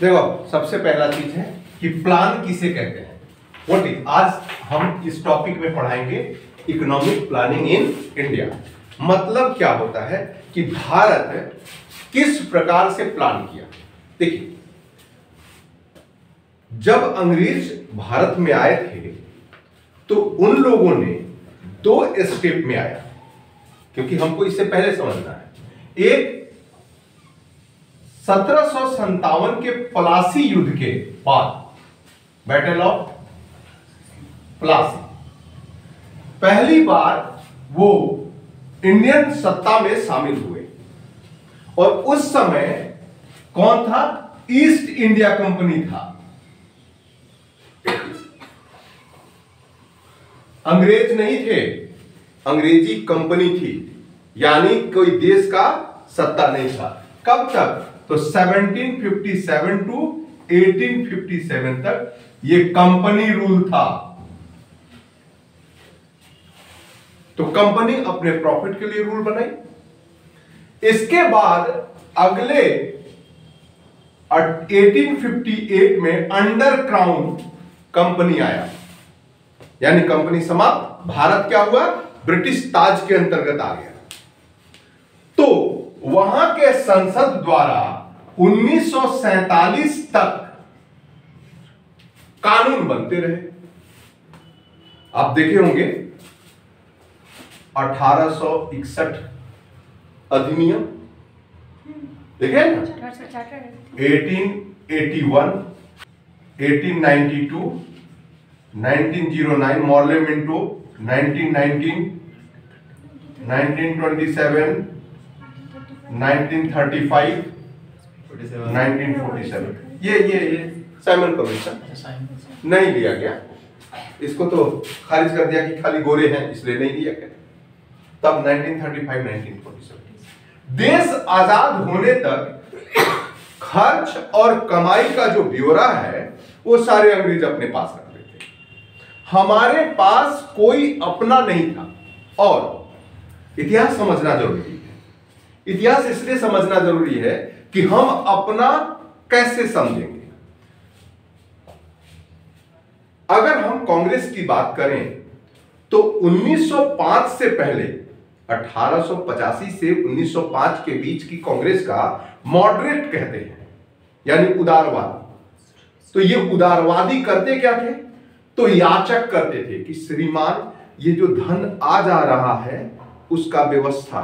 देखो, सबसे पहला चीज़ है कि प्लान किसे कहते हैं? व्हाट इज़ आज हम इस टॉपिक में पढ़ाएँगे इकोनॉमिक प्लानिंग इन इंडिया मतलब क्या होता है कि भारत किस प्रकार से प्लान किया? देखिए, जब अंग्रेज़ भारत में आए थे तो उन लोगों ने दो स्टेप में आया। क्योंकि हमको इससे पहले समझना है। एक सत्रह सौ सत्तावन के पलासी युद्ध के बाद बैटल ऑफ़ प्लासी पहली बार वो इंडियन सत्ता में शामिल हुए। और उस समय कौन था? ईस्ट इंडिया कंपनी था। अंग्रेज़ नहीं थे, अंग्रेज़ी कंपनी थी। यानी कोई देश का सत्ता नहीं था। कब तक? तो 1757 टू 1857 तक ये कंपनी रूल था। तो कंपनी अपने प्रॉफिट के लिए रूल बनाई। इसके बाद अगले 1858 में अंडर क्राउन कंपनी आया। यानी कंपनी समाप्त। भारत क्या हुआ? ब्रिटिश ताज के अंतर्गत आ गया। तो वहाँ के संसद द्वारा 1947 तक कानून बनते रहे। आप देखे होंगे 1861 अधिनियम। देखे eighteen eighty one eighteen ninety ना 1881 1892 1909 मॉर्ले मिंटो 1919 1927 1935 1947 ये ये ये। साइमन कमीशन नहीं लिया गया। इसको तो खारिज कर दिया कि खाली गोरे हैं इसलिए नहीं लिया गया। तब 1935 1947 देश आज़ाद होने तक खर्च और कमाई का जो ब्यौरा है वो सारे अंग्रेज़ अपने पास रख लेते हमारे पास कोई अपना नहीं था। और इतिहास समझना ज़रूरी है। इतिहास इसलिए समझना ज़रूरी है कि हम अपना कैसे समझेंगे? अगर हम कांग्रेस की बात करें तो 1905 से पहले 1885 से 1905 के बीच की कांग्रेस का मॉडरेट कहते हैं, यानी उदारवाद। तो ये उदारवादी करते क्या थे? तो याचक करते थे कि श्रीमान, ये जो धन आ जा रहा है, उसका व्यवस्था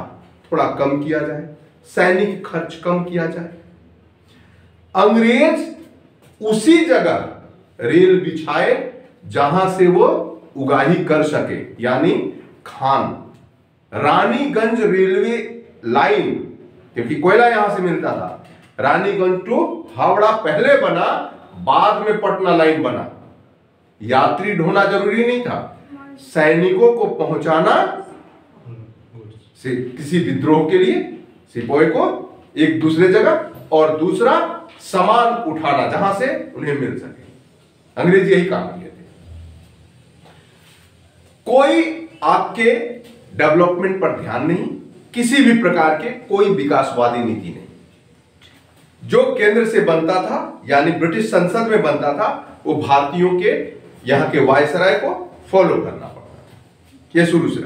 थोड़ा कम किया जाए। सैनिक खर्च कम किया जाए। अंग्रेज़ उसी जगह रेल बिछाए जहाँ से वो उगाही कर सके यानी खान। रानीगंज रेलवे लाइन क्योंकि कोयला यहाँ से मिलता था रानीगंज टू हावड़ा पहले बना बाद में पटना लाइन बना। यात्री ढोना ज़रूरी नहीं था सैनिकों को पहुंचाना से किसी विद्रोह के लिए सिपोही को एक दूसरे जगह और दूसरा सामान उठाना, जहाँ से उन्हें मिल सके। अंग्रेज़ यही काम किए थे। कोई आपके डेवलपमेंट पर ध्यान नहीं, किसी भी प्रकार के कोई विकासवादी नीति नहीं। जो केंद्र से बनता था, यानी ब्रिटिश संसद में बनता था, वो भारतीयों के, यहाँ के वायसराय को फॉलो करना पड़ता यह शुरू से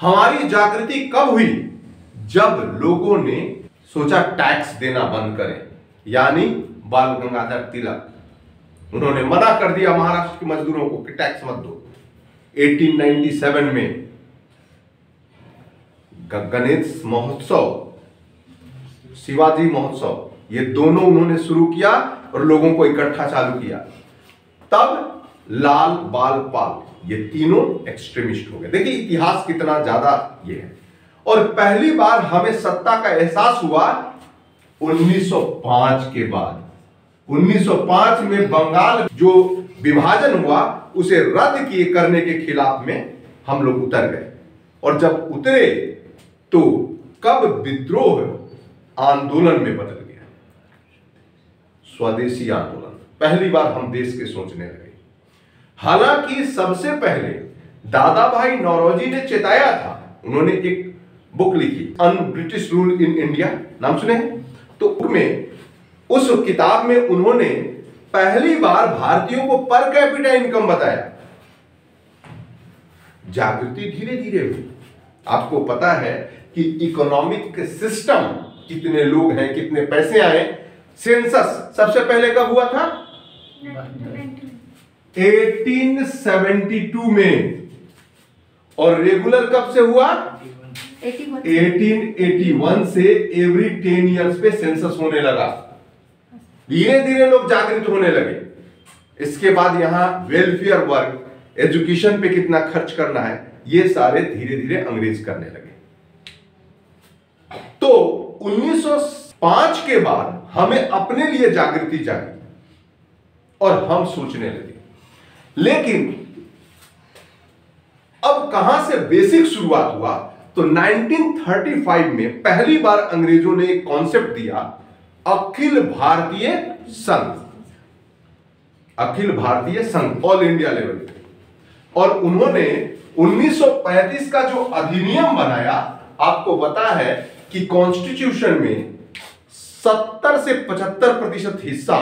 हमारी जागृति कब हुई? जब लोगों ने सोचा टैक्स देना बंद करें, यानी बाल गंगाधर तिलक, उन्होंने मना कर दिया महाराष्ट्र के मजदूरों को कि टैक्स मत दो। 1897 में गणेश महोत्सव, शिवाजी महोत्सव, ये दोनों उन्होंने शुरू किया और लोगों को इकट्ठा चालू किया। तब लाल बाल पाल, ये तीनों एक्सट्रीमिस्ट हो गए। देखिए इतिहास कितना ज़्यादा ये है। और पहली बार हमें सत्ता का एहसास हुआ 1905 के बाद। 1905 में बंगाल जो विभाजन हुआ, उसे रद्द किए करने के खिलाफ में हम लोग उतर गए। और जब उतरे तो कब विद्रोह आंदोलन में बदल गया? स्वदेशी आंदोलन। पहली बार हम देश के सोचने लगे। हालाँकि सबसे पहले दादा भाई नौरोजी ने चेताया था। उन्होंने एक बुक लिखी। Un British rule in India, नाम सुने हैं? तो में, उस किताब में उन्होंने पहली बार भारतीयों को पर कैपिटा इनकम बताया। जागृति धीरे धीरे हुई। आपको पता है कि इकोनॉमिक सिस्टम, कितने लोग हैं, कितने पैसे आए, सेंसस सबसे पहले कब हुआ था? 1872 में। और रेगुलर कब से हुआ? 1881 से एवरी टेन इयर्स पे सेंसस होने लगा। धीरे धीरे लोग जागृत होने लगे। इसके बाद यहाँ वेलफेयर वर्क एजुकेशन पे कितना खर्च करना है, ये सारे धीरे धीरे अंग्रेज़ करने लगे। तो 1905 के बाद हमें अपने लिए जागृति चाहिए और हम सोचने लगे। लेकिन अब कहाँ से बेसिक शुरुआत हुआ? तो 1935 में पहली बार अंग्रेज़ों ने एक कॉन्सेप्ट दिया, अखिल भारतीय संघ। अखिल भारतीय संघ ऑल इंडिया लेवल और उन्होंने 1935 का जो अधिनियम बनाया, आपको पता है कि कॉन्स्टिट्यूशन में 70 से 75 प्रतिशत हिस्सा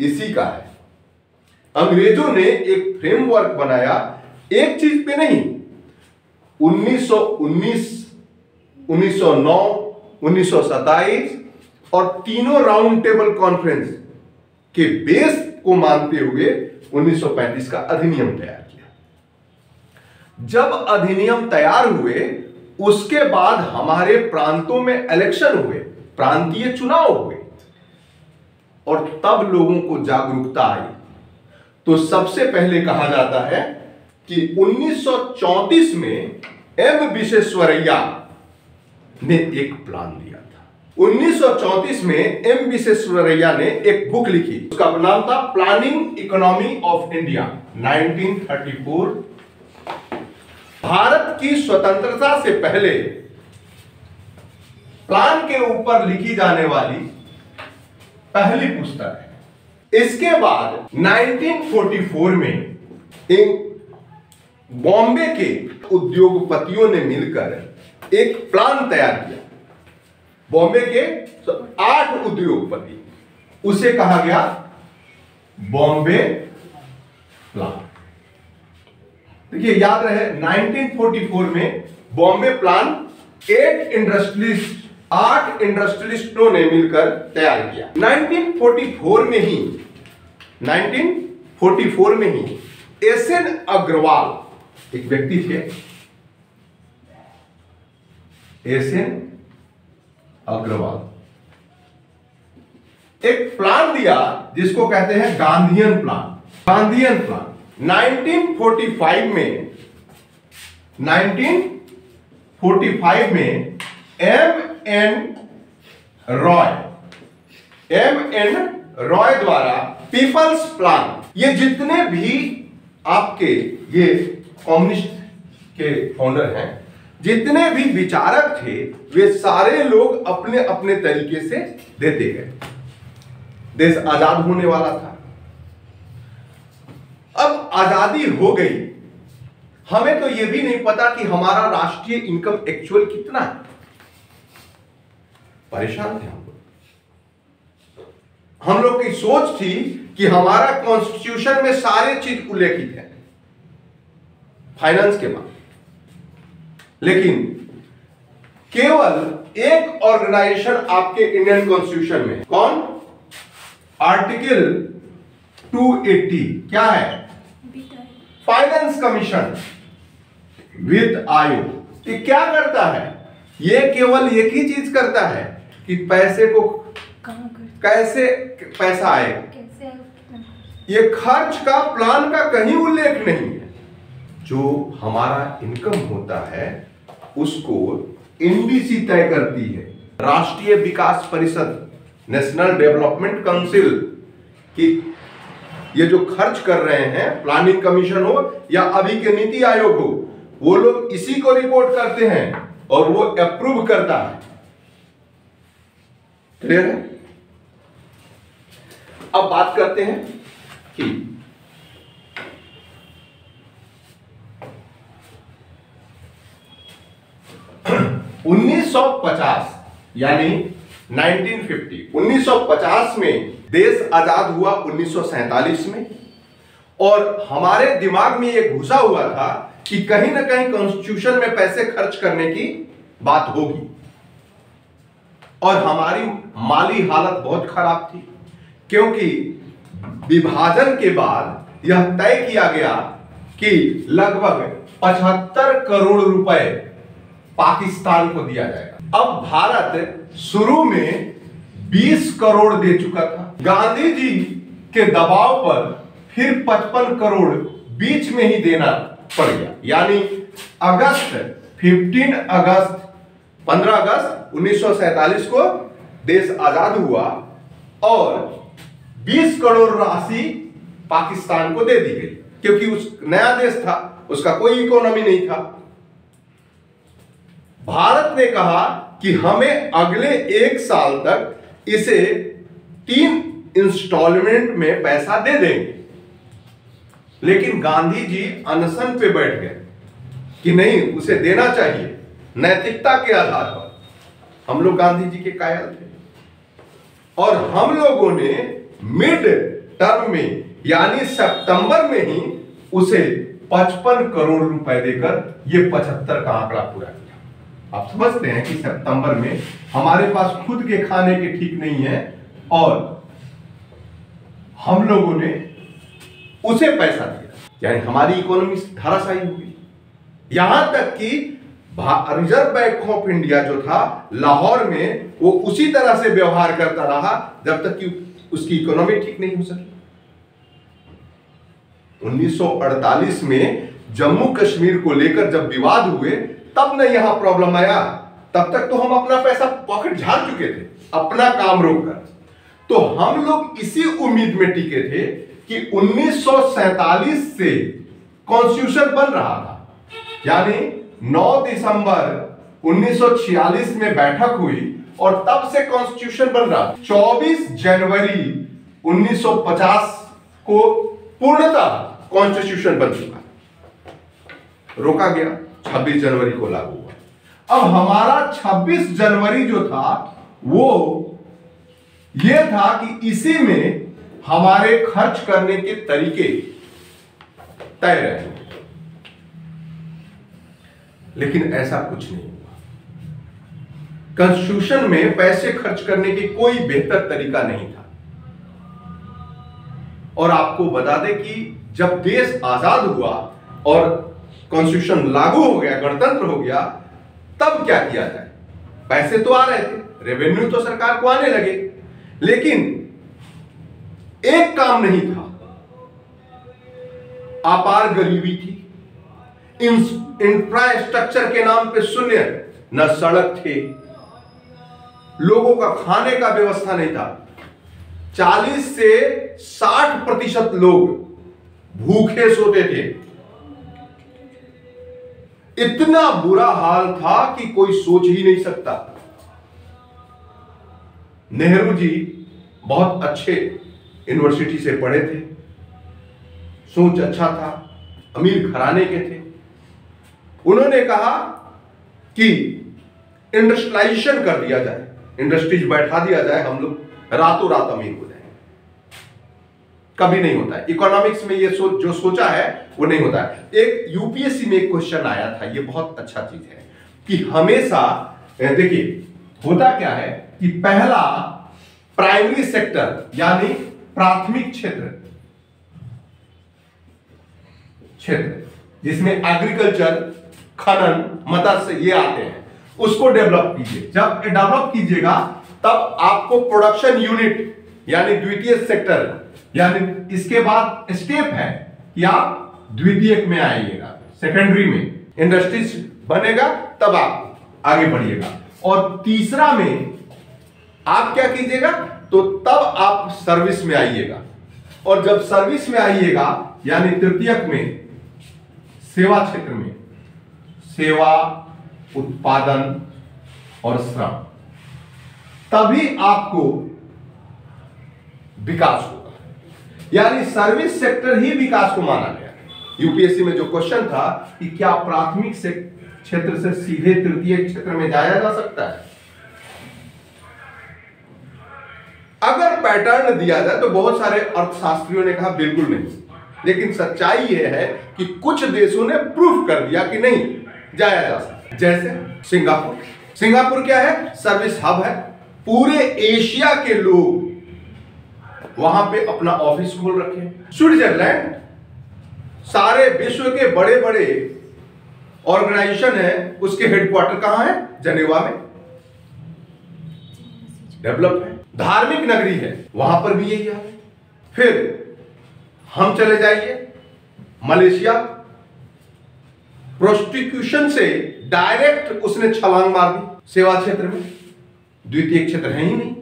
इसी का है। अंग्रेज़ों ने एक फ्रेमवर्क बनाया, एक चीज़ पे नहीं 1919 1909 1927 और तीनों राउंड टेबल कॉन्फ्रेंस के बेस को मानते हुए 1935 का अधिनियम तैयार किया। जब अधिनियम तैयार हुए, उसके बाद हमारे प्रांतों में इलेक्शन हुए, प्रांतीय चुनाव हुए, और तब लोगों को जागरूकता आई। तो सबसे पहले कहा जाता है कि 1934 में एम विश्वेश्वरैया ने एक प्लान दिया था। 1934 में एम विश्वेश्वरैया ने एक बुक लिखी। उसका नाम था planning economy of India 1934 Bharat की स्वतंत्रता से पहले प्लान के ऊपर लिखी जाने वाली पहली पुस्तक है। इसके बाद 1944 में बॉम्बे के उद्योगपतियों ने मिलकर एक प्लान तैयार किया। बॉम्बे के आठ उद्योगपति, उसे कहा गया बॉम्बे प्लान देखिए, याद रहे 1944 में बॉम्बे प्लान एट इंडस्ट्रियलिस्ट आठ इंडस्ट्रियलिस्टों ने मिलकर तैयार किया। 1944 में ही 1944 में ही एस एन अग्रवाल एक व्यक्ति थे एस एन अग्रवाल। एक प्लान दिया जिसको कहते हैं गांधीयन प्लान गांधीयन प्लान 1945 में 1945 में M N Roy M N Roy द्वारा पीपल्स प्लान ये जितने भी आपके ये कम्युनिस्ट के फाउंडर हैं। जितने भी विचारक थे, वे सारे लोग अपने अपने तरीके से देते गए। देश आज़ाद होने वाला था। अब आज़ादी हो गई। हमें तो यह भी नहीं पता कि हमारा राष्ट्रीय इनकम एक्चुअल कितना है। परेशान थे हम लोग। हम लोग की सोच थी कि हमारा कॉन्स्टिट्यूशन में सारे चीज़ उल्लेखित है। फाइनेंस के बाद लेकिन केवल एक ऑर्गेनाइजेशन आपके इंडियन कॉन्स्टिट्यूशन में कौन? आर्टिकल 280 क्या है? फाइनेंस कमीशन वित्त आयोग। ये क्या करता है? ये केवल एक ही चीज़ करता है कि पैसे को कैसे पैसा आए? ये खर्च का प्लान का कहीं उल्लेख नहीं। जो हमारा इनकम होता है, उसको एनडीसी तय करती है। राष्ट्रीय विकास परिषद नेशनल डेवलपमेंट काउंसिल की ये जो खर्च कर रहे हैं प्लानिंग कमीशन हो या अभी के नीति आयोग हो, वो लोग इसी को रिपोर्ट करते हैं और वो अप्रूव करता है। क्लियर है? अब बात करते हैं कि उन्नीस यानी 1950 1950 में देश आज़ाद हुआ 1947 में। और हमारे दिमाग में यह घुसा हुआ था कि कहीं ना कहीं कॉन्स्टिट्यूशन में पैसे खर्च करने की बात होगी। और हमारी माली हालत बहुत खराब थी, क्योंकि विभाजन के बाद यह तय किया गया कि लगभग पचहत्तर करोड़ रुपए पाकिस्तान को दिया जाएगा। अब भारत शुरू में 20 करोड़ दे चुका था। गांधी जी के दबाव पर फिर 55 करोड़ बीच में ही देना पड़ गया। यानी अगस्त 15 अगस्त 15 अगस्त 1947 को देश आज़ाद हुआ और 20 करोड़ राशि पाकिस्तान को दे दी गई। क्योंकि उस नया देश था, उसका कोई इकोनॉमी नहीं था। भारत ने कहा कि हमें अगले एक साल तक इसे तीन इंस्टॉलमेंट में पैसा दे देंगे। लेकिन गांधी जी अनशन पे बैठ गए कि नहीं, उसे देना चाहिए। नैतिकता के आधार पर। हम लोग गांधी जी के कायल थे। और हम लोगों ने मिड टर्म में, यानी सितंबर में ही उसे 55 करोड़ रुपए देकर ये 75 का आंकड़ा पूरा किया। आप समझते हैं कि सितंबर में हमारे पास खुद के खाने के ठीक नहीं है और हम लोगों ने उसे पैसा दिया। यानी हमारी इकोनॉमी धाराशाही हो गई। यहाँ तक कि रिज़र्व बैंक ऑफ़ इंडिया जो था, लाहौर में वो उसी तरह से व्यवहार करता रहा, जब तक कि उसकी इकोनॉमी ठीक नहीं हो सकी। 1948 में जम्मू कश्मीर को लेकर जब विवाद हुए तब न यहाँ प्रॉब्लम आया। तब तक तो हम अपना पैसा पॉकेट झाड़ चुके थे, अपना काम रोककर तो हम लोग इसी उम्मीद में टिके थे कि 1947 से कॉन्स्टिट्यूशन बन रहा था। यानी 9 दिसंबर 1946 में बैठक हुई और तब से कॉन्स्टिट्यूशन बन रहा 24 जनवरी 1950 को पूर्णतः कॉन्स्टिट्यूशन बन चुका। रोका गया। 26 जनवरी को लागू हुआ। अब हमारा 26 जनवरी जो था, वो ये था कि इसी में हमारे खर्च करने के तरीके तय रहे। लेकिन ऐसा कुछ नहीं हुआ। कॉन्स्टिट्यूशन में पैसे खर्च करने की कोई बेहतर तरीका नहीं था। और आपको बता दें कि जब देश आज़ाद हुआ और कॉन्स्टिट्यूशन लागू हो गया, गणतंत्र हो गया, तब क्या किया जाए? पैसे तो आ रहे थे रेवेन्यू तो सरकार को आने लगे, लेकिन एक काम नहीं था। अपार गरीबी थी। इंफ्रास्ट्रक्चर के नाम पे शून्य न सड़क थे। लोगों का खाने का व्यवस्था नहीं था। 40 से 60 प्रतिशत लोग भूखे सोते थे। इतना बुरा हाल था कि कोई सोच ही नहीं सकता। नेहरू जी बहुत अच्छे यूनिवर्सिटी से पढ़े थे। सोच अच्छा था, अमीर घराने के थे। उन्होंने कहा कि इंडस्ट्रियलाइजेशन कर दिया जाए इंडस्ट्रीज़ बैठा दिया जाए हम लोग, रातों रात अमीर हो कभी नहीं होता है। इकोनॉमिक्स में ये सोच जो सोचा है, वो नहीं होता है। एक यूपीएससी में एक क्वेश्चन आया था, ये बहुत अच्छा चीज़ है, कि हमेशा देखिए, होता क्या है कि पहला प्राइमरी सेक्टर यानी प्राथमिक क्षेत्र क्षेत्र, जिसमें एग्रीकल्चर खनन, मत्स्य, ये आते हैं, उसको डेवलप कीजिए। जब डेवलप कीजिएगा, तब आपको प्रोडक्शन यूनिट यानी द्वितीय सेक्टर, यानी इसके बाद स्टेप है कि आप द्वितीय में आइएगा सेकेंडरी में। इंडस्ट्रीज़ बनेगा, तब आप आगे बढ़िएगा। और तीसरा में आप क्या कीजिएगा तो तब आप सर्विस में आइएगा। और जब सर्विस में आइएगा, यानी तृतीयक में, सेवा क्षेत्र में, सेवा, उत्पादन और श्रम, तभी आपको विकास होगा। यानी सर्विस सेक्टर ही विकास को माना गया। यूपीएससी में जो क्वेश्चन था कि क्या प्राथमिक से क्षेत्र से सीधे तृतीय क्षेत्र में जाया जा सकता है? अगर पैटर्न दिया जाए तो बहुत सारे अर्थशास्त्रियों ने कहा बिल्कुल नहीं। लेकिन सच्चाई यह है कि कुछ देशों ने प्रूफ कर दिया कि नहीं जाया जा सकता जैसे सिंगापुर। सिंगापुर क्या है? सर्विस हब है। पूरे एशिया के लोग वहाँ पे अपना ऑफ़िस खोल रखे स्विट्जरलैंड सारे विश्व के बड़े बड़े ऑर्गेनाइजेशन है, उसके हेडक्वार्टर कहाँ है? जनेवा में। डेवलप है। धार्मिक नगरी है। वहाँ पर भी यही है। फिर हम चले जाइए मलेशिया। प्रोस्टिक्यूशन से डायरेक्ट उसने छलांग मार दी सेवा क्षेत्र में। द्वितीय क्षेत्र है ही नहीं।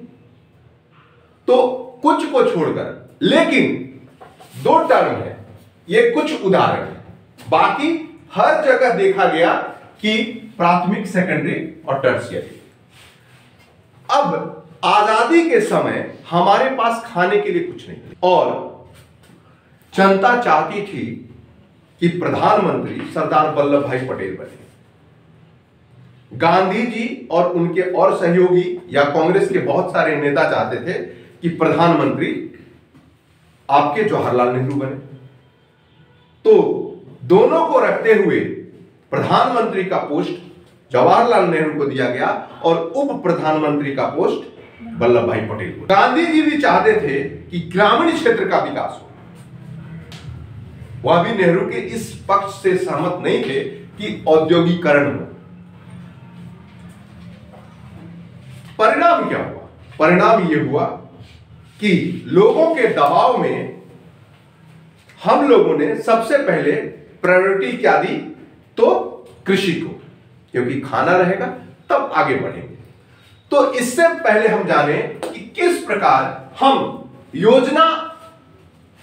तो कुछ को छोड़कर। लेकिन दो टर्म है। ये कुछ उदाहरण है। बाकी हर जगह देखा गया कि प्राथमिक सेकेंडरी और टर्सियरी अब आज़ादी के समय हमारे पास खाने के लिए कुछ नहीं और जनता चाहती थी कि प्रधानमंत्री सरदार वल्लभ भाई पटेल बने। गांधी जी और उनके और सहयोगी या कांग्रेस के बहुत सारे नेता चाहते थे कि प्रधानमंत्री आपके जवाहरलाल नेहरू बने। तो दोनों को रखते हुए प्रधानमंत्री का पोस्ट जवाहरलाल नेहरू को दिया गया और उप प्रधानमंत्री का पोस्ट वल्लभ भाई पटेल को। गांधी जी भी चाहते थे कि ग्रामीण क्षेत्र का विकास हो। वह भी नेहरू के इस पक्ष से सहमत नहीं थे कि औद्योगिकरण हो। परिणाम क्या हुआ? परिणाम यह हुआ कि लोगों के दबाव में हम लोगों ने सबसे पहले प्रायोरिटी क्या दी? तो कृषि को। क्योंकि खाना रहेगा, तब आगे बढ़ेंगे। तो इससे पहले हम जाने कि किस प्रकार हम योजना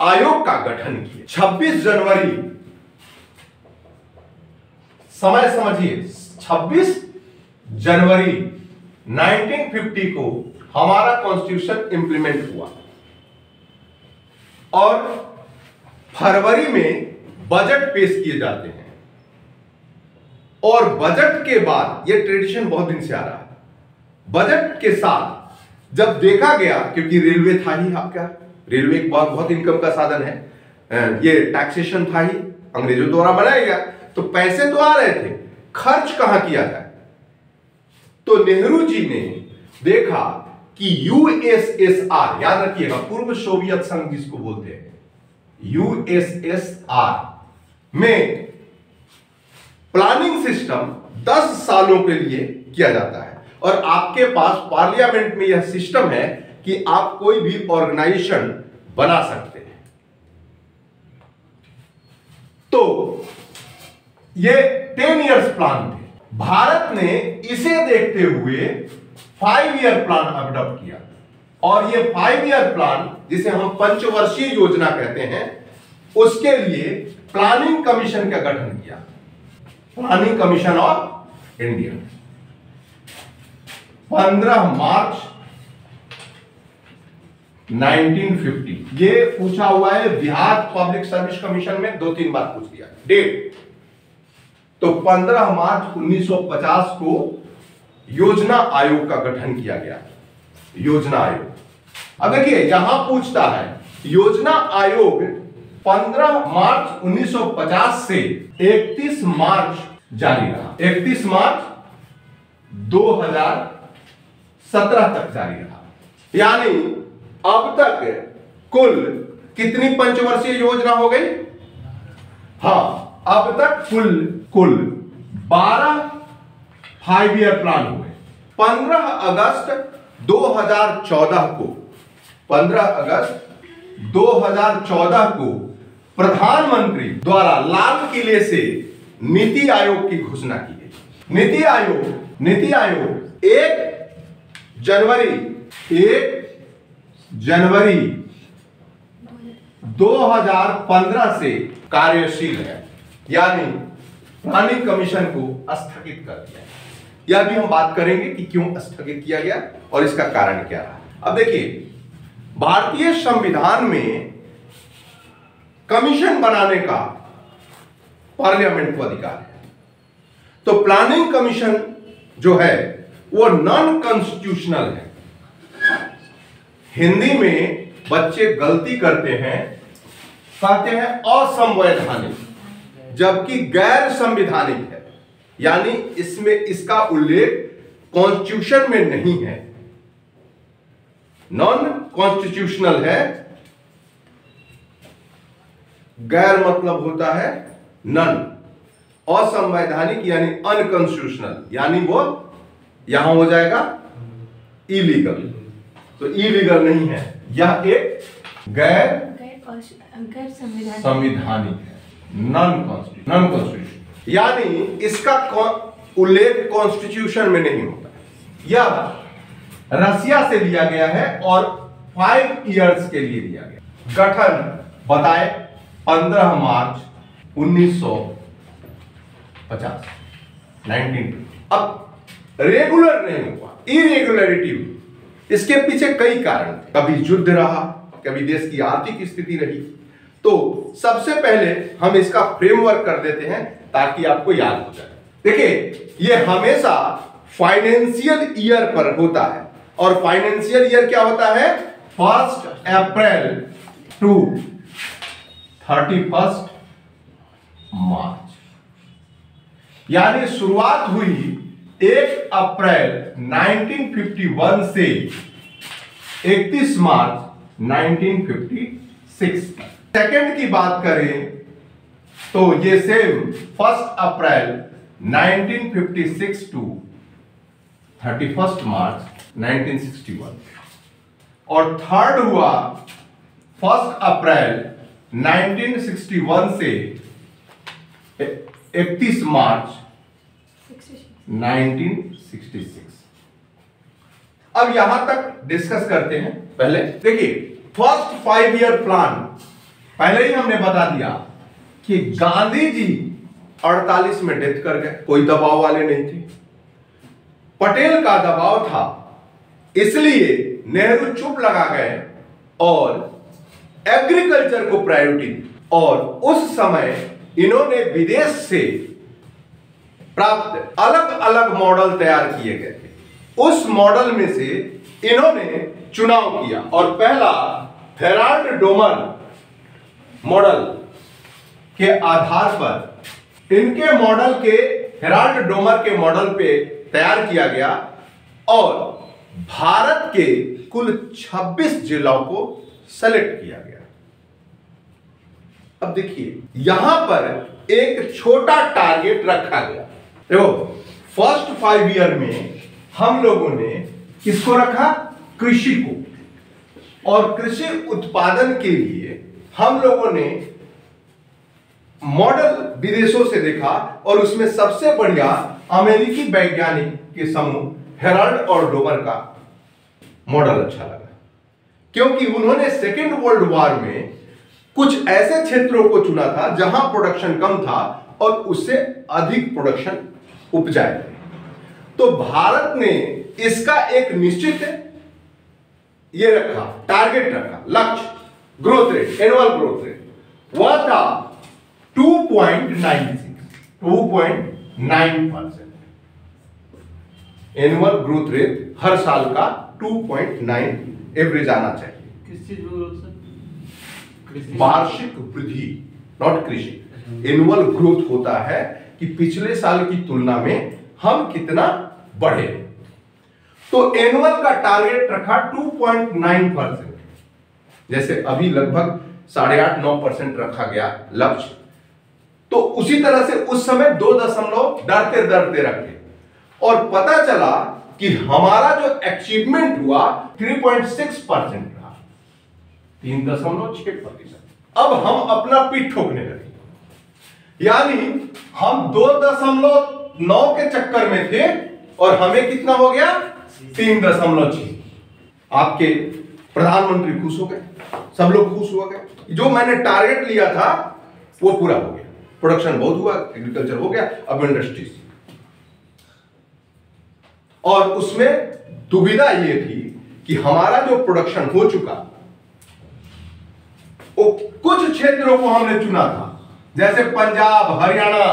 आयोग का गठन किए। 26 जनवरी। समय समझिए 26 जनवरी 1950 को हमारा कॉन्स्टिट्यूशन इंप्लीमेंट हुआ। और फरवरी में बजट पेश किए जाते हैं। और बजट के बाद यह ट्रेडिशन बहुत दिन से आ रहा है। बजट के साथ, जब देखा गया, क्योंकि रेलवे था ही आपका रेलवे एक बहुत बहुत इनकम का साधन है। ये टैक्सेशन था ही, अंग्रेज़ों द्वारा बनाया गया। तो पैसे तो आ रहे थे, खर्च कहाँ किया जाए? तो नेहरू जी ने देखा कि यूएसएसआर याद रखिएगा, पूर्व सोवियत संघ जिसको बोलते हैं। यूएसएसआर में प्लानिंग सिस्टम 10 सालों के लिए किया जाता है। और आपके पास पार्लियामेंट में यह सिस्टम है कि आप कोई भी ऑर्गेनाइजेशन बना सकते हैं। तो ये टेन इयर्स प्लान थे। भारत ने इसे देखते हुए फाइव ईयर प्लान अडॉप्ट किया। और ये फाइव ईयर प्लान जिसे हम पंचवर्षीय योजना कहते हैं, उसके लिए प्लानिंग कमीशन का गठन किया। प्लानिंग कमीशन ऑफ़ इंडिया 15 मार्च 1950 ये पूछा हुआ है, बिहार पब्लिक सर्विस कमीशन में दो तीन बार पूछ दिया। डेट तो 15 मार्च 1950 को योजना आयोग का गठन किया गया। योजना आयोग। अब देखिए, यहाँ पूछता है, योजना आयोग 15 मार्च 1950 से 31 मार्च जारी रहा। 31 मार्च 2017 तक जारी रहा। यानी अब तक कुल कितनी पंचवर्षीय योजना हो गई? हाँ, अब तक कुल कुल 12 फाइव ईयर प्लान हुए 15 अगस्त 2014 को 15 अगस्त 2014 को प्रधानमंत्री द्वारा लाल किले से नीति आयोग की घोषणा की गई। नीति आयोग नीति आयोग, एक जनवरी एक जनवरी 2015 से कार्यशील है, यानी प्लानिंग कमीशन को स्थगित कर दिया। यह भी हम बात करेंगे कि क्यों स्थगित किया गया और इसका कारण क्या रहा। अब देखिए, भारतीय संविधान में कमीशन बनाने का पार्लियामेंट को अधिकार है। तो प्लानिंग कमीशन जो है, वो नॉन कॉन्स्टिट्यूशनल है। हिंदी में बच्चे गलती करते हैं, कहते हैं असंवैधानिक, जबकि गैर संविधानिक है। यानी इसमें इसका उल्लेख कॉन्स्टिट्यूशन में नहीं है। नॉन कॉन्स्टिट्यूशनल है। गैर मतलब होता है नन असंवैधानिक यानी अनकॉन्स्टिट्यूशनल यानी वो यहाँ हो जाएगा इलीगल तो इलीगल नहीं है। यह एक गैर गैर संविधान संविधानिक। है। नॉन कॉन्स्टिट्यूशन नॉन कॉन्स्टिट्यूशन यानी इसका उल्लेख कॉन्स्टिट्यूशन में नहीं होता। यह रसिया से लिया गया है और फाइव इयर्स के लिए लिया गया। गठन बताए 15 मार्च 1950 19 अब रेगुलर नहीं हुआ इरेगुलरिटी हुई। इसके पीछे कई कारण थे। कभी युद्ध रहा, कभी देश की आर्थिक स्थिति रही। तो सबसे पहले हम इसका फ्रेमवर्क कर देते हैं। ताकि आपको याद हो जाए। देखिए, ये हमेशा फाइनेंशियल ईयर पर होता है। और फाइनेंशियल ईयर क्या होता है? First April to thirty first March यानी शुरुआत हुई एक अप्रैल 1951 से 31 मार्च 1956 सेकंड की बात करें तो ये same first April 1956 to 31 March 1961 और थर्ड हुआ फ़र्स्ट अप्रैल 1961 से 31 मार्च 1966 अब यहाँ तक डिस्कस करते हैं, पहले। देखिए फ़र्स्ट फाइव ईयर प्लान पहले ही हमने बता दिया। कि गांधी जी 48 में डेथ कर गए। कोई दबाव वाले नहीं थे। पटेल का दबाव था, इसलिए नेहरू चुप लगा गए और एग्रीकल्चर को प्रायोरिटी दी। और उस समय इन्होंने विदेश से प्राप्त अलग अलग मॉडल तैयार किए गए थे। उस मॉडल में से इन्होंने चुनाव किया और पहला हेराल्ड डोमर मॉडल के आधार पर इनके मॉडल के हेराल्ड डोमर के मॉडल पे तैयार किया गया और भारत के कुल 26 जिलों को सेलेक्ट किया गया। अब देखिए, यहाँ पर एक छोटा टारगेट रखा गया। देखो फ़र्स्ट फाइव ईयर में हम लोगों ने किसको रखा? कृषि को। और कृषि उत्पादन के लिए हम लोगों ने मॉडल विदेशों से देखा और उसमें सबसे बढ़िया अमेरिकी वैज्ञानिक के समूह हेराल्ड और डोबर का मॉडल अच्छा लगा। क्योंकि उन्होंने सेकेंड वर्ल्ड वॉर में कुछ ऐसे क्षेत्रों को चुना था जहाँ प्रोडक्शन कम था और उससे अधिक प्रोडक्शन उपजाए तो भारत ने इसका एक निश्चित ये रखा टारगेट रखा, लक्ष्य growth rate annual growth rate वह था 2.96 2.9 परसेंट एनुअल ग्रोथ रेट हर साल का 2.9 एवरेज आना चाहिए। किस चीज़ में वार्षिक वृद्धि नॉट कृषि। एनुअल ग्रोथ होता है कि पिछले साल की तुलना में हम कितना बढ़े। तो एनुअल का टारगेट रखा 2.9 परसेंट जैसे अभी लगभग साढ़े आठ नौ परसेंट रखा गया लक्ष्य। तो उसी तरह से उस समय दो दशमलव डरते डरते रखे। और पता चला कि हमारा जो अचीवमेंट हुआ 3.6 परसेंट रहा। तीन दशमलव छह प्रतिशत। अब हम अपना पीठ ठोकने लगे। यानी हम दो दशमलव नौ के चक्कर में थे और हमें कितना हो गया? तीन दशमलव छह। आपके प्रधानमंत्री खुश हो गए? सब लोग खुश हो गए? जो मैंने टारगेट लिया था, वो पूरा हो गया। प्रोडक्शन बहुत हुआ एग्रीकल्चर हो गया, अब इंडस्ट्रीज़ और उसमें दुविधा ये थी कि हमारा जो प्रोडक्शन हो चुका, वो कुछ क्षेत्रों को हमने चुना था। जैसे पंजाब, हरियाणा,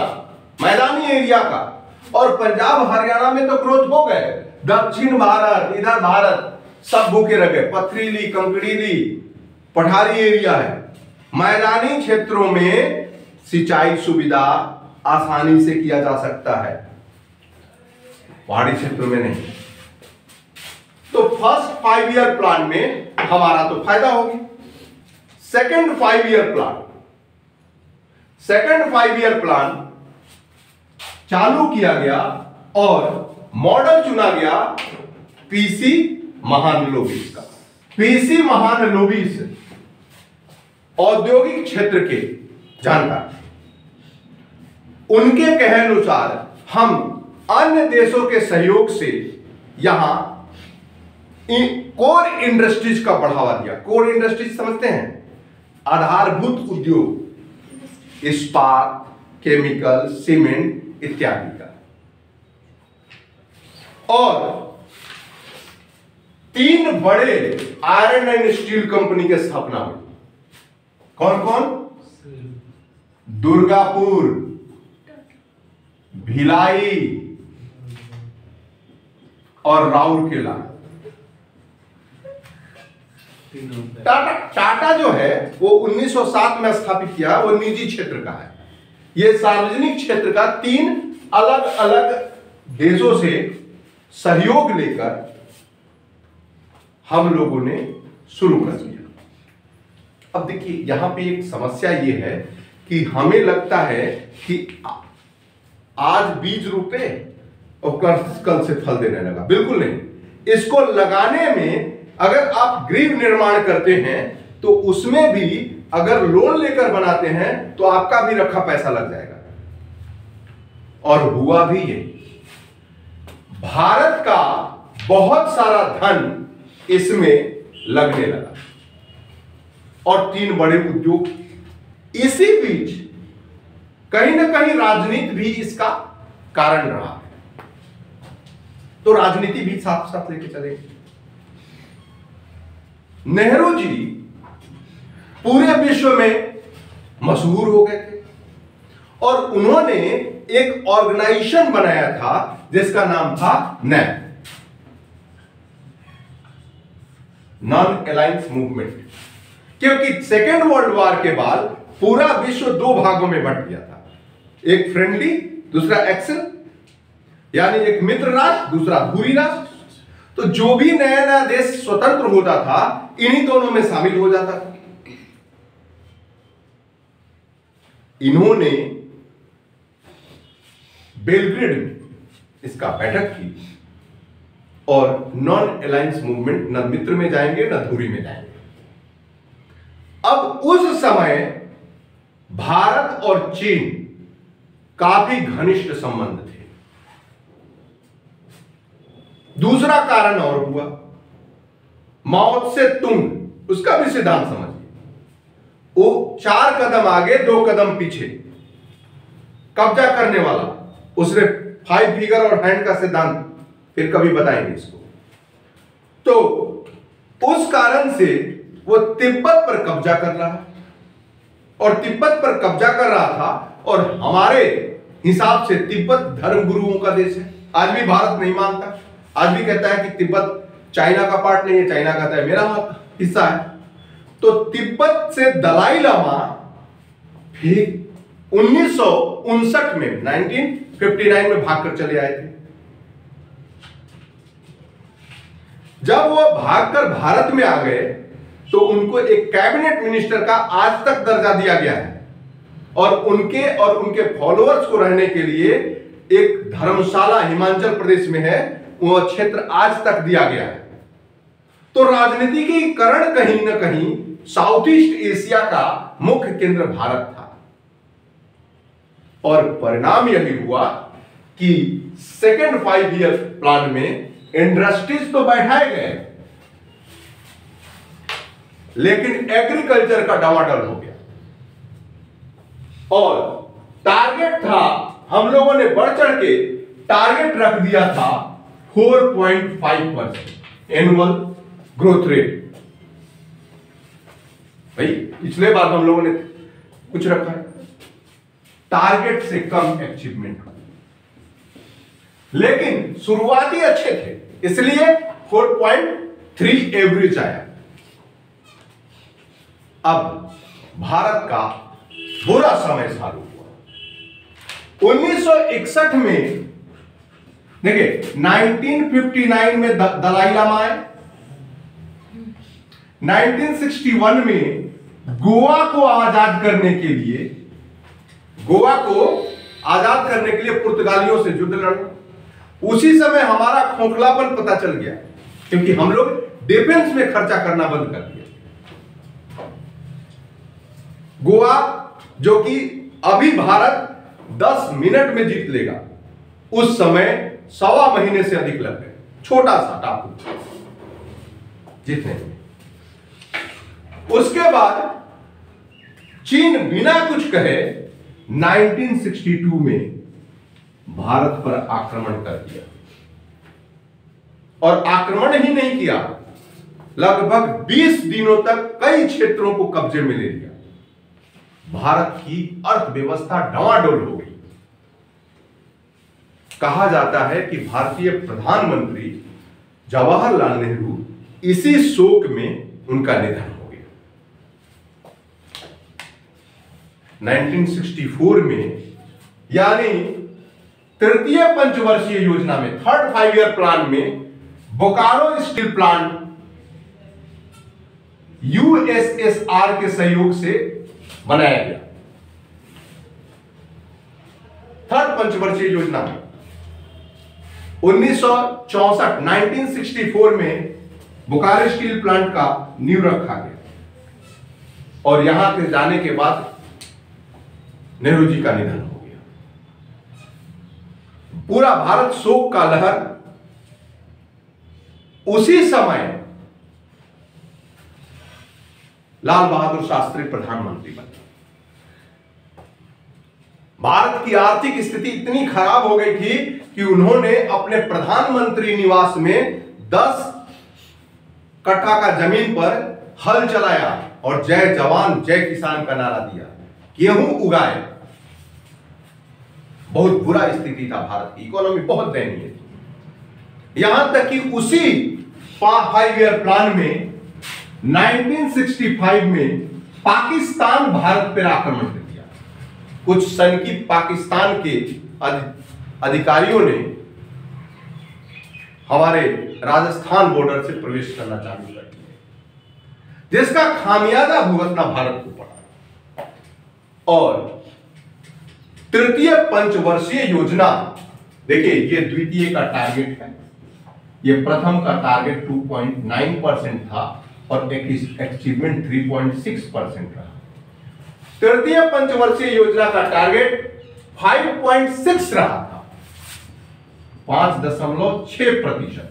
मैदानी एरिया का। और पंजाब, हरियाणा में तो ग्रोथ हो गए। दक्षिण भारत, इधर भारत, सब भूखे रह गए। पथरीली, कंकड़ीली, पठारी एरिया है। मैदानी क्षेत्रों में सिंचाई सुविधा आसानी से किया जा सकता है। पहाड़ी क्षेत्रों में नहीं। तो फ़र्स्ट फाइव ईयर प्लान में हमारा तो फ़ायदा होगी second five year plan second five year plan चालू किया गया और मॉडल चुना गया पीसी महान लोबिस का। पीसी महान लोबिस औद्योगिक क्षेत्र के जानकार। उनके कहे अनुसार हम अन्य देशों के सहयोग से यहाँ कोर इंडस्ट्रीज़ का बढ़ावा दिया। कोर इंडस्ट्रीज़ समझते हैं? आधारभूत उद्योग, इस्पात, केमिकल, सीमेंट इत्यादि का। और तीन बड़े आयरन एंड स्टील कंपनी की स्थापना हुई कौन कौन दुर्गापुर। भिलाई। और राउरकेला। टाटा टाटा जो है, वो 1907 में स्थापित किया, वो निजी क्षेत्र का है। ये सार्वजनिक क्षेत्र का तीन अलग अलग देशों से सहयोग लेकर हम लोगों ने शुरू कर दिया। अब देखिए, यहाँ पे एक समस्या ये है कि हमें लगता है कि आज बीज रूपे और कल कल से फल देने लगा। बिल्कुल नहीं। इसको लगाने में अगर आप गृह निर्माण करते हैं तो उसमें भी अगर लोन लेकर बनाते हैं तो आपका भी रखा पैसा लग जाएगा। और हुआ भी ये। भारत का बहुत सारा धन इसमें लगने लगा। और तीन बड़े उद्योग इसी बीच कहीं ना कहीं राजनीति भी इसका कारण रहा। तो राजनीति भी साथ साथ लेके चले। नेहरू जी पूरे विश्व में मशहूर हो गए थे और उन्होंने एक ऑर्गेनाइजेशन बनाया था जिसका नाम था नैप नॉन। Alliance movement. क्योंकि सेकेंड वर्ल्ड वॉर के बाद पूरा विश्व दो भागों में बंट गया था। एक फ्रेंडली दूसरा एक्सेल यानी एक मित्र राष्ट्र, दूसरा धूरी राष्ट्र। तो जो भी नया नया देश स्वतंत्र होता था, इन्हीं दोनों में शामिल हो जाता था। इन्होंने बेलग्रेड में इसका बैठक की और नॉन अलायंस मूवमेंट न मित्र में जाएँगे, न धूरी में जाएँगे। अब उस समय भारत और चीन काफ़ी घनिष्ठ संबंध थे। दूसरा कारण और हुआ, मौत से तुम उसका भी सिद्धांत समझिए। वो चार कदम आगे, दो कदम पीछे, कब्जा करने वाला, उसने फाइव फिगर और हैंड का सिद्धांत फिर कभी बताएँगे इसको। तो उस कारण से वो तिब्बत पर कब्जा कर रहा है। और तिब्बत पर कब्जा कर रहा था और हमारे हिसाब से तिब्बत धर्म गुरुओं का देश है। आज भी भारत नहीं मानता। आज भी कहता है कि तिब्बत चाइना का पार्ट नहीं है, चाइना कहता है मेरा हिस्सा है। तो तिब्बत से दलाई लामा फिर उन्नीस में 1959 में भागकर चले आए थे। जब वो भागकर भारत में आ गए तो उनको एक कैबिनेट मिनिस्टर का आज तक दर्जा दिया गया है। और उनके और उनके फॉलोअर्स को रहने के लिए एक धर्मशाला हिमाचल प्रदेश में है वह क्षेत्र आज तक दिया गया है। तो राजनीति की करण कहीं ना कहीं साउथ ईस्ट एशिया का मुख्य केंद्र भारत था। और परिणाम यही हुआ कि सेकेंड फाइव ईयर प्लान में इंडस्ट्रीज़ तो बैठाए गए। लेकिन एग्रीकल्चर का डावाडल हो गया। और टारगेट था, हम लोगों ने बढ़ चढ़ के टारगेट रख दिया था 4.5 परसेंट एनुअल ग्रोथ रेट भाई, पिछले बार हम लोगों ने कुछ रखा है। टारगेट से कम अचीवमेंट लेकिन शुरुआती अच्छे थे, इसलिए थ्री एवरेज आया। अब भारत का बुरा समय चालू हुआ। 1961 में देखिए 1959 में द, दलाई लामा आए। 1961 में गोवा को आज़ाद करने के लिए गोवा को आज़ाद करने के लिए पुर्तगालियों से युद्ध लड़ना उसी समय हमारा खोखलापन पता चल गया क्योंकि हम लोग डिफेंस में खर्चा करना बंद कर दिया। गोवा, जो कि अभी भारत 10 मिनट में जीत लेगा। उस समय सवा महीने से अधिक लग गए। छोटा सा टापू। जीतने उसके बाद चीन बिना कुछ कहे 1962 में भारत पर आक्रमण कर दिया। और आक्रमण ही नहीं किया। लगभग 20 दिनों तक कई क्षेत्रों को कब्जे में ले लिया। भारत की अर्थव्यवस्था डवाडोल हो गई। कहा जाता है कि भारतीय प्रधानमंत्री जवाहरलाल नेहरू इसी शोक में उनका निधन हो गया। 1964 में, यानी तृतीय पंचवर्षीय योजना में थर्ड फाइव ईयर प्लान में, बोकारो स्टील प्लांट यूएसएसआर के सहयोग से बनाया गया। थर्ड पंचवर्षीय योजना। में 1964 1964 में बोकारो स्टील प्लांट का नींव रखा गया। और यहाँ के जाने के बाद नेहरू जी का निधन हो गया। पूरा भारत शोक का लहर उसी समय लाल बहादुर शास्त्री प्रधानमंत्री बने। भारत की आर्थिक स्थिति इतनी खराब हो गई थी कि उन्होंने अपने प्रधानमंत्री निवास में 10 कट्ठा का ज़मीन पर हल चलाया और जय जवान, जय किसान का नारा दिया। गेहूँ उगाए। बहुत बुरा स्थिति था भारत की। इकोनॉमी बहुत दयनीय थी। यहाँ तक कि उसी फाइव ईयर प्लान में 1965 में पाकिस्तान भारत पर आक्रमण कुछ सन की पाकिस्तान के अधिकारियों ने हमारे राजस्थान बॉर्डर से प्रवेश करना चालू कर दिया। जिसका खामियाजा भुगतना भारत को पड़ा। और तृतीय पंचवर्षीय योजना, देखिए ये द्वितीय का टारगेट है। ये प्रथम का टारगेट 2.9 परसेंट था और अचीवमेंट 3.6 परसेंट रहा। तृतीय पंचवर्षीय योजना का टारगेट 5.6 रहा था। पाँच दशमलव छह प्रतिशत।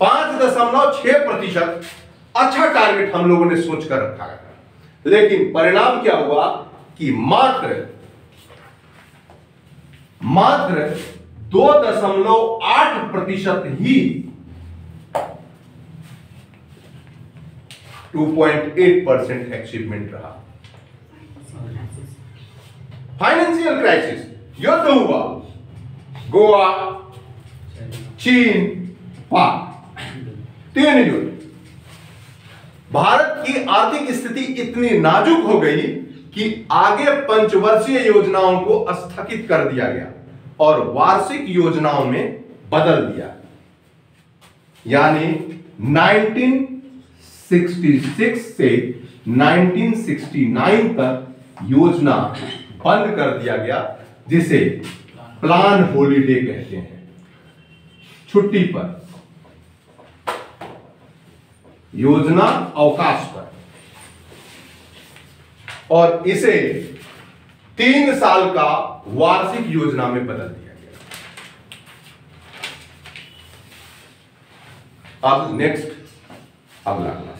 पाँच दशमलव छह प्रतिशत अच्छा टारगेट हम लोगों ने सोचकर रखा था लेकिन परिणाम क्या हुआ कि मात्र मात्र दो दशमलव आठ प्रतिशत ही 2.8 परसेंट अचीवमेंट रहा। फाइनेंशियल क्राइसिस युद्ध हुआ गोवा चीन पाक तीन युद्ध भारत की आर्थिक स्थिति इतनी नाजुक हो गई कि आगे पंचवर्षीय योजनाओं को स्थगित कर दिया गया और वार्षिक योजनाओं में बदल दिया यानी 1966 से 1969 तक योजना बंद कर दिया गया, जिसे प्लान हॉलीडे कहते हैं। छुट्टी पर। योजना अवकाश पर। और इसे तीन साल का वार्षिक योजना में बदल दिया गया। अब नेक्स्ट अगला। क्लास